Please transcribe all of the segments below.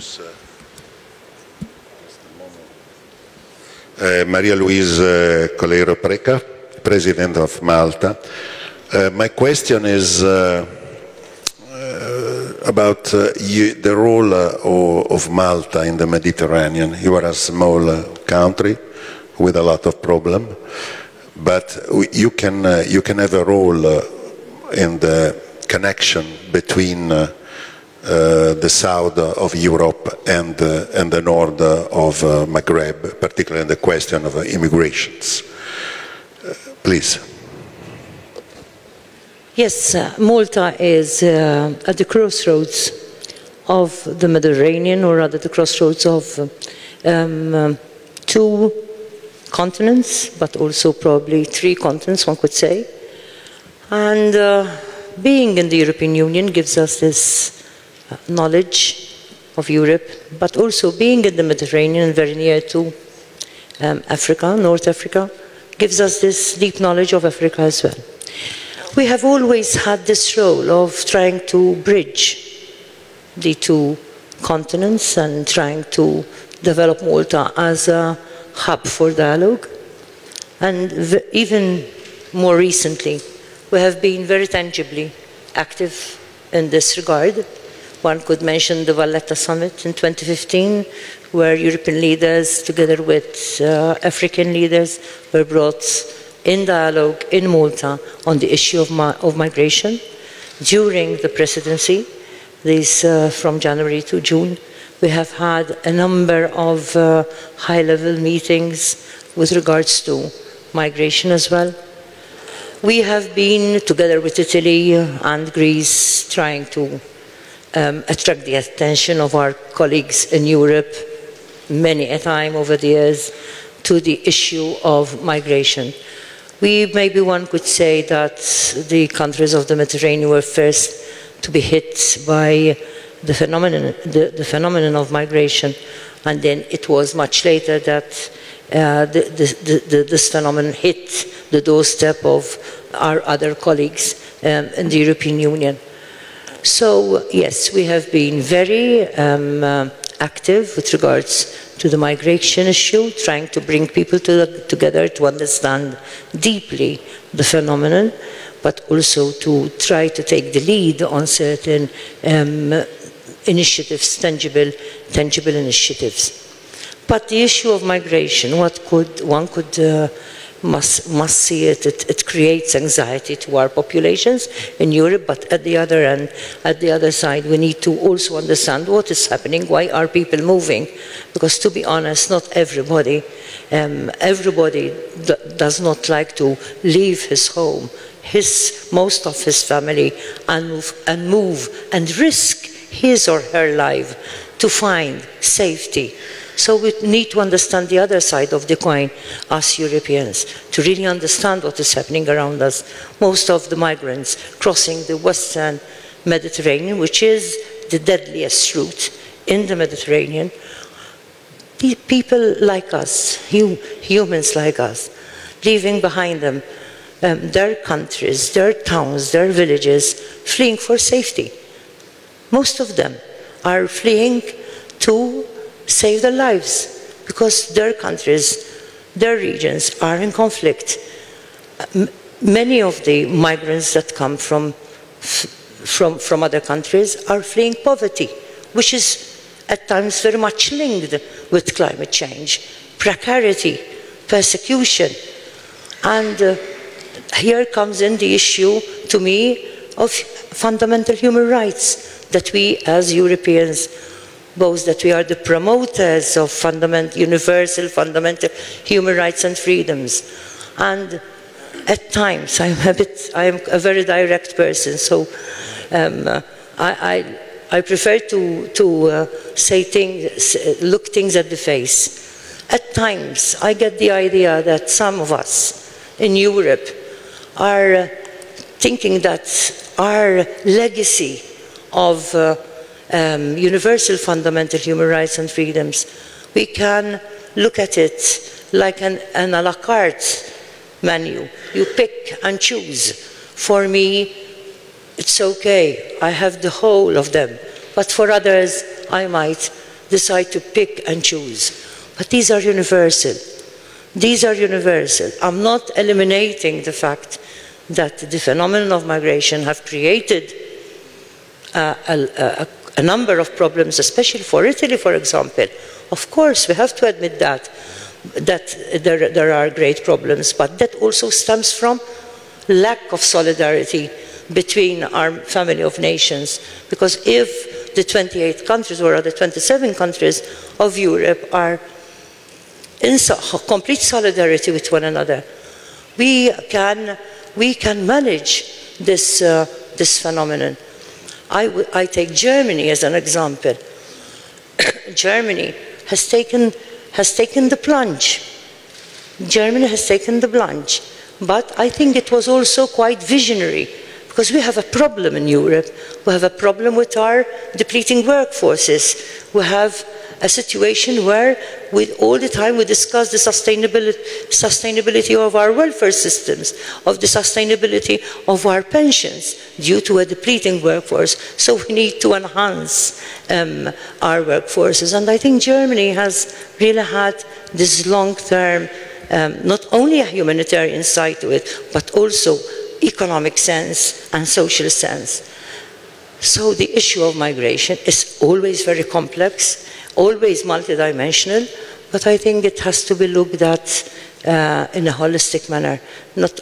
introduce uh, uh, Maria Louise uh, Coleiro Preca, President of Malta. Uh, my question is uh, uh, about you, the role of Malta in the Mediterranean. You are a small country with a lot of problems, but you can, you can have a role in the connection between uh, the south of Europe and, uh, and the north of uh, Maghreb, particularly in the question of immigrations. please. Yes, Malta is at the crossroads of the Mediterranean, or rather the crossroads of um, two continents, but also probably three continents, one could say. And being in the European Union gives us this knowledge of Europe, but also being in the Mediterranean, and very near to um, Africa, North Africa, gives us this deep knowledge of Africa as well. We have always had this role of trying to bridge the two continents and trying to develop Malta as a hub for dialogue. And even more recently, we have been very tangibly active in this regard. One could mention the Valletta Summit in 2015, where European leaders, together with uh, African leaders, were brought in dialogue in Malta on the issue of, of migration. During the presidency, this uh, from January to June, we have had a number of uh, high-level meetings with regards to migration as well. We have been, together with Italy and Greece, trying to um, attract the attention of our colleagues in Europe many a time over the years to the issue of migration. We, maybe one could say that the countries of the Mediterranean were first to be hit by the phenomenon, the, the phenomenon of migration, and then it was much later that uh, the, the, this phenomenon hit the doorstep of our other colleagues um, in the European Union. So, yes, we have been very um, uh, active with regards to the migration issue, trying to bring people to the, together to understand deeply the phenomenon, but also to try to take the lead on certain um, initiatives, tangible, tangible initiatives. But the issue of migration, what could one could uh, must, must see it. it. It creates anxiety to our populations in Europe, but at the other end, at the other side, we need to also understand what is happening, why are people moving? Because to be honest, not everybody, um, everybody does not like to leave his home, his, most of his family, and move, and move and risk his or her life to find safety so we need to understand the other side of the coin as Europeans, to really understand what is happening around us. Most of the migrants crossing the Western Mediterranean, which is the deadliest route in the Mediterranean, people like us, humans like us, leaving behind them um, their countries, their towns, their villages, fleeing for safety. Most of them are fleeing to save their lives because their countries, their regions are in conflict. many of the migrants that come from, from, from other countries are fleeing poverty, which is at times very much linked with climate change, precarity, persecution. And uh, here comes in the issue, to me, of fundamental human rights that we as Europeans both that we are the promoters of universal, fundamental human rights and freedoms. And at times, I'm a bit, I'm a very direct person, so um, I, I, I, prefer to, to uh, say things, look things at the face. At times, I get the idea that some of us in Europe are thinking that our legacy of uh, um, universal fundamental human rights and freedoms, we can look at it like an, an a la carte menu. You pick and choose. For me, it's okay. I have the whole of them. But for others, I might decide to pick and choose. But these are universal. These are universal. I'm not eliminating the fact that the phenomenon of migration have created uh, a, a, a number of problems, especially for Italy, for example. Of course, we have to admit that, that there, there are great problems, but that also stems from lack of solidarity between our family of nations. Because if the 28 countries, or the 27 countries of Europe, are in complete solidarity with one another, we can, we can manage this, uh, this phenomenon. I, I take Germany as an example. Germany has taken, has taken the plunge. Germany has taken the plunge. But I think it was also quite visionary because we have a problem in Europe. We have a problem with our depleting workforces. We have a situation where we, all the time we discuss the sustainability, sustainability of our welfare systems, of the sustainability of our pensions due to a depleting workforce. So we need to enhance um, our workforces. And I think Germany has really had this long-term, um, not only a humanitarian side to it, but also economic sense and social sense. So the issue of migration is always very complex always multidimensional, but I think it has to be looked at uh, in a holistic manner. Not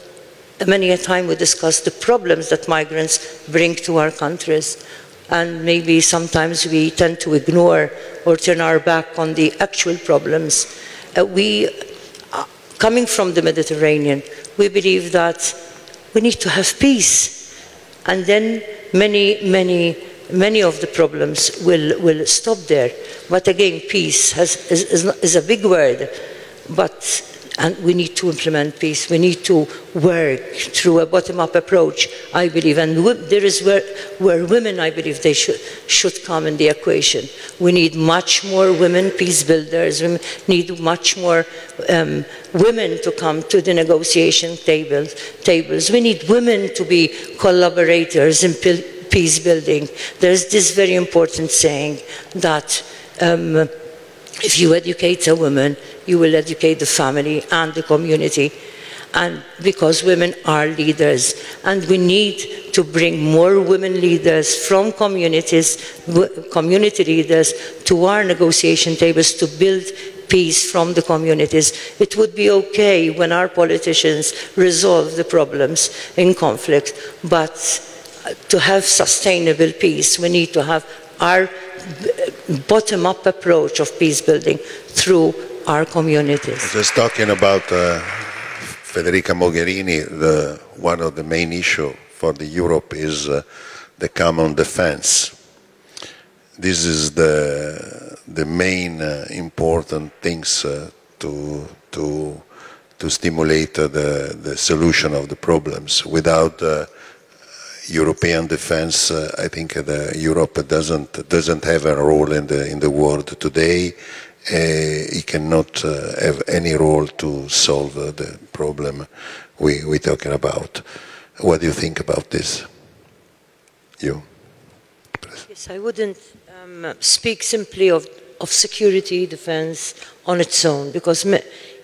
many a time we discuss the problems that migrants bring to our countries, and maybe sometimes we tend to ignore or turn our back on the actual problems. Uh, we, uh, coming from the Mediterranean, we believe that we need to have peace, and then many, many many of the problems will, will stop there. But again, peace has, is, is, is a big word, but and we need to implement peace. We need to work through a bottom-up approach, I believe. And there is where, where women, I believe, they should, should come in the equation. We need much more women peace builders. We need much more um, women to come to the negotiation tables, tables. We need women to be collaborators in peace building. There's this very important saying that um, if you educate a woman, you will educate the family and the community. And because women are leaders, and we need to bring more women leaders from communities, community leaders, to our negotiation tables to build peace from the communities. It would be okay when our politicians resolve the problems in conflict, but to have sustainable peace, we need to have our bottom-up approach of peace building through our communities. Just talking about uh, Federica Mogherini, the, one of the main issues for the Europe is uh, the common defense. This is the, the main uh, important things uh, to, to, to stimulate the, the solution of the problems. Without uh, European defense, uh, I think the Europe doesn't doesn't have a role in the in the world today. Uh, it cannot uh, have any role to solve the problem we we're talking about. What do you think about this? You. Yes, I wouldn't um, speak simply of of security defense on its own because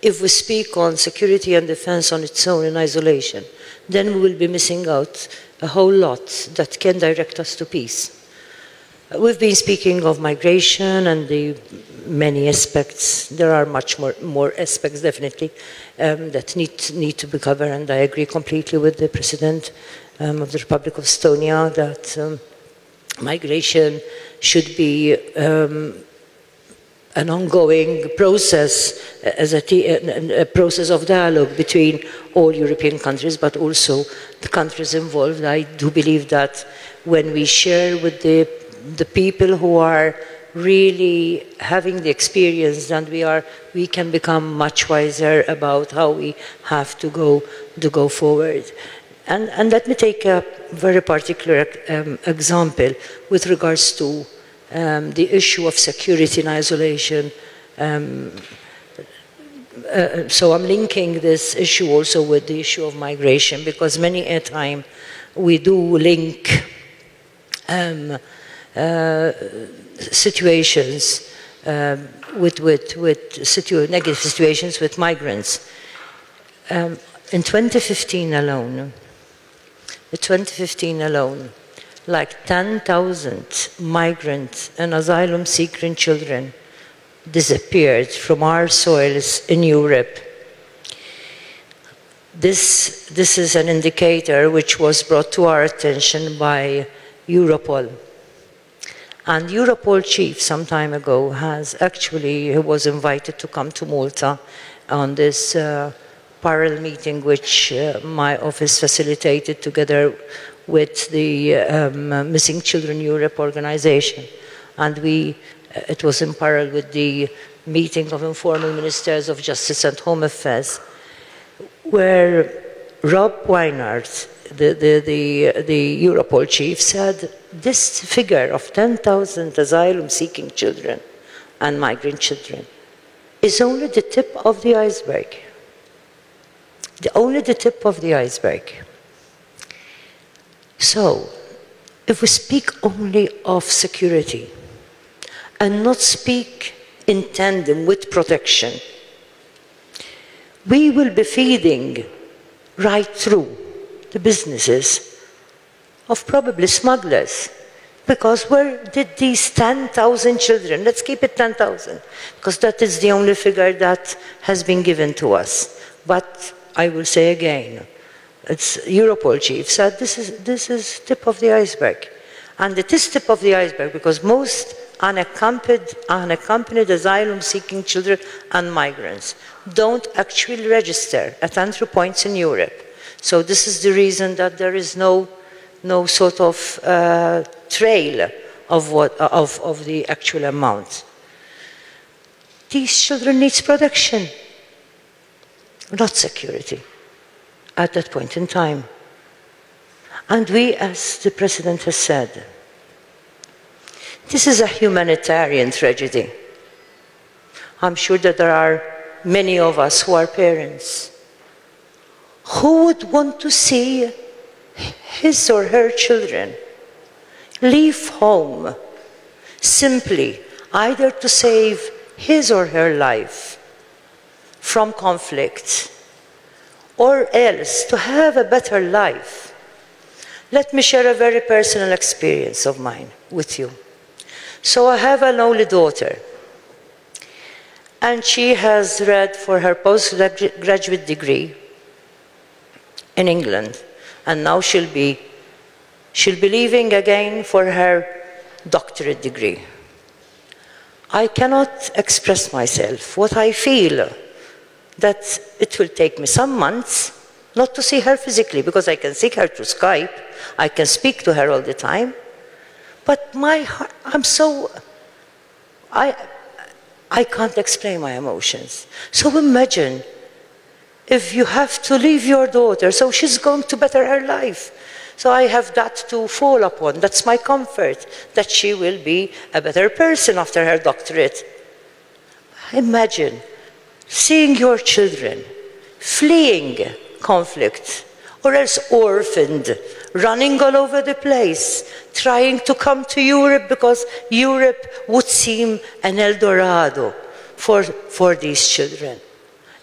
if we speak on security and defense on its own in isolation, then we will be missing out a whole lot that can direct us to peace. We've been speaking of migration and the many aspects. There are much more, more aspects, definitely, um, that need, need to be covered, and I agree completely with the President um, of the Republic of Estonia that um, migration should be um, an ongoing process as a, a, process of dialogue between all European countries, but also the countries involved. I do believe that when we share with the, the people who are really having the experience and we are we can become much wiser about how we have to go to go forward and and let me take a very particular um, example with regards to um, the issue of security and isolation. Um, uh, so I'm linking this issue also with the issue of migration because many a time we do link um, uh, situations um, with, with, with situ negative situations with migrants. Um, in 2015 alone, in 2015 alone, like 10,000 migrant and asylum seeking children disappeared from our soils in Europe. This, this is an indicator which was brought to our attention by Europol. And Europol chief some time ago has actually he was invited to come to Malta on this uh, parallel meeting which uh, my office facilitated together with the um, Missing Children Europe organization. And we, uh, it was in parallel with the meeting of informal ministers of justice and home affairs, where Rob Wainwright, the, the, the, the Europol chief, said this figure of 10,000 asylum seeking children and migrant children is only the tip of the iceberg. The, only the tip of the iceberg. So, if we speak only of security and not speak in tandem with protection, we will be feeding right through the businesses of probably smugglers. Because where did these 10,000 children, let's keep it 10,000, because that is the only figure that has been given to us. But I will say again, it's Europol chief said this is, this is tip of the iceberg. And it is tip of the iceberg because most unaccompanied, unaccompanied asylum seeking children and migrants don't actually register at entry points in Europe. So this is the reason that there is no, no sort of uh, trail of, what, of, of the actual amount. These children need protection, not security at that point in time. And we, as the President has said, this is a humanitarian tragedy. I'm sure that there are many of us who are parents who would want to see his or her children leave home simply either to save his or her life from conflict or else to have a better life. Let me share a very personal experience of mine with you. So I have an only daughter, and she has read for her postgraduate degree in England, and now she'll be, she'll be leaving again for her doctorate degree. I cannot express myself what I feel that it will take me some months not to see her physically because I can see her through Skype, I can speak to her all the time. But my heart, I'm so, I, I can't explain my emotions. So imagine if you have to leave your daughter, so she's going to better her life. So I have that to fall upon. That's my comfort, that she will be a better person after her doctorate. Imagine seeing your children fleeing conflict or else orphaned, running all over the place, trying to come to Europe because Europe would seem an El Dorado for, for these children.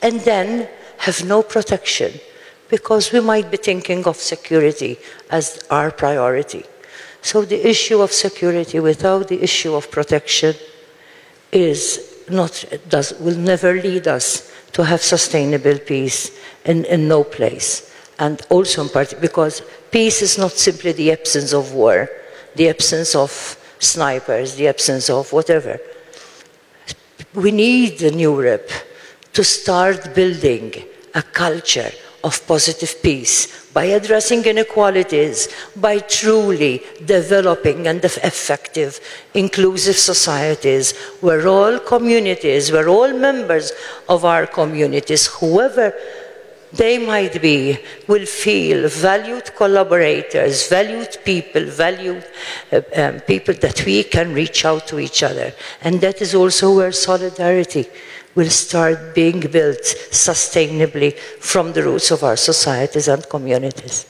And then have no protection because we might be thinking of security as our priority. So the issue of security without the issue of protection is not, does, will never lead us to have sustainable peace in, in no place. And also in part because peace is not simply the absence of war, the absence of snipers, the absence of whatever. We need in Europe to start building a culture of positive peace by addressing inequalities, by truly developing and effective inclusive societies where all communities, where all members of our communities, whoever they might be, will feel valued collaborators, valued people, valued uh, um, people that we can reach out to each other. And that is also where solidarity will start being built sustainably from the roots of our societies and communities.